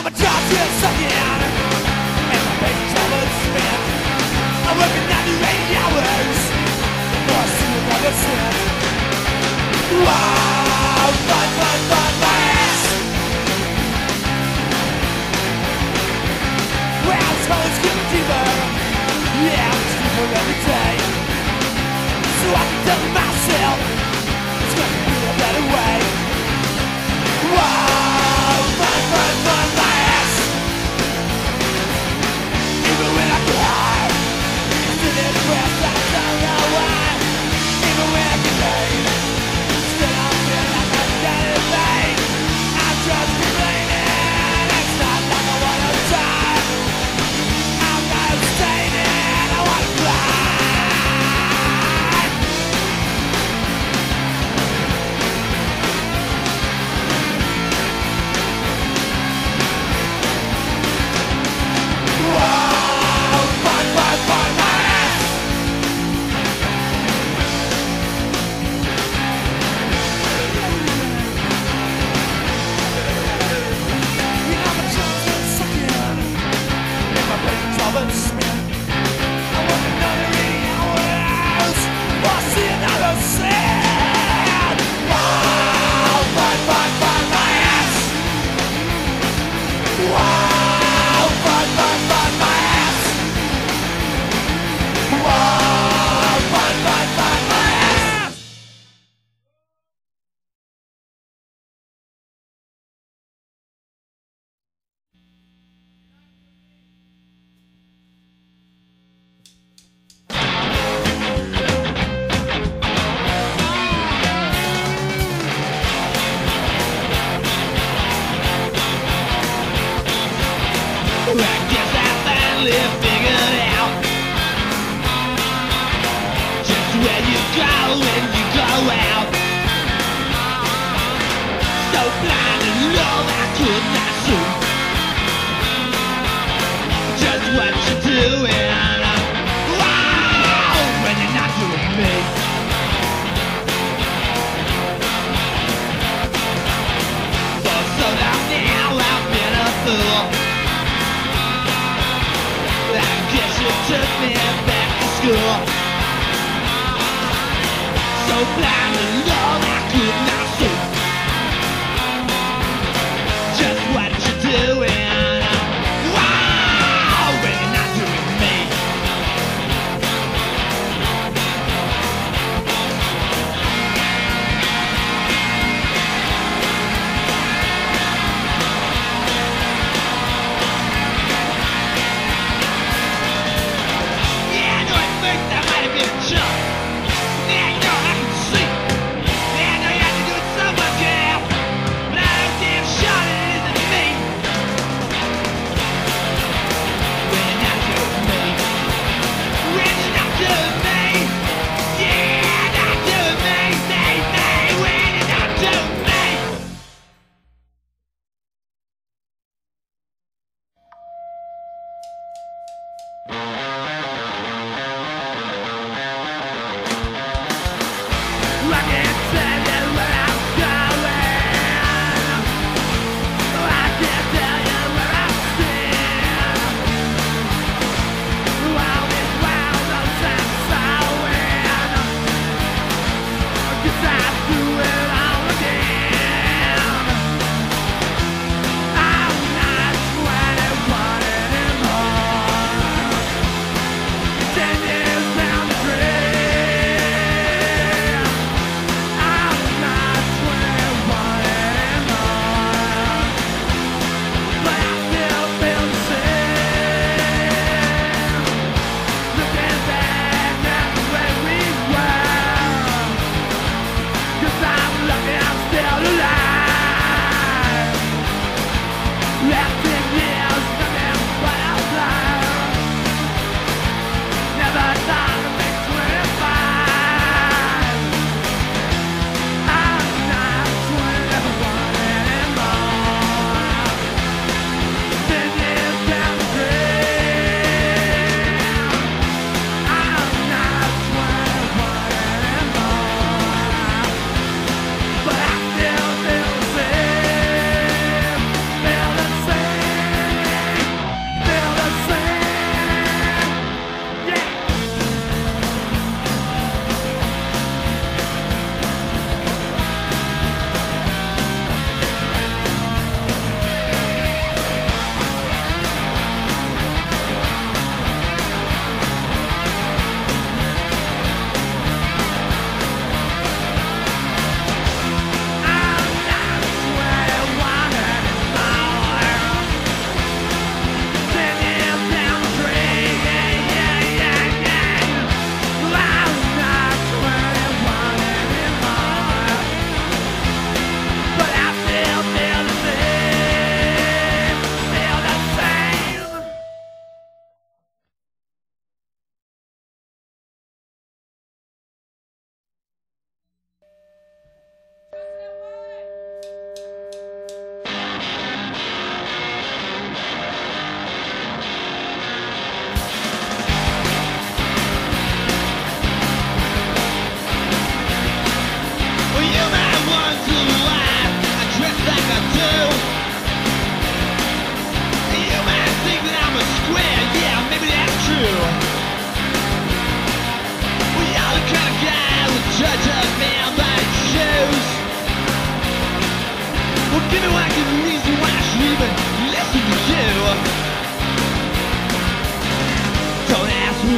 Sucking And my spent I'm working hours. For a single mother cent Wow, my ass Well, getting deeper. Yeah, it's deeper every day. So I can tell myself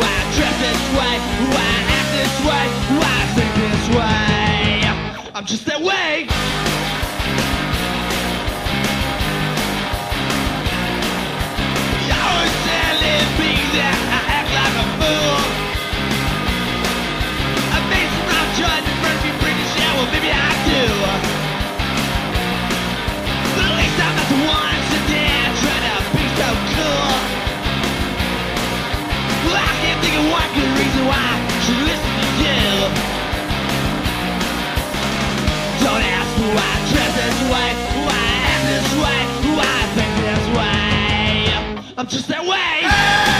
Why dress this way? Why act this way? Why think this way? I'm just that way. I'm just that way. Hey!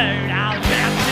All about